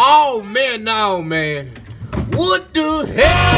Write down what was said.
Oh man, no man. What the hell?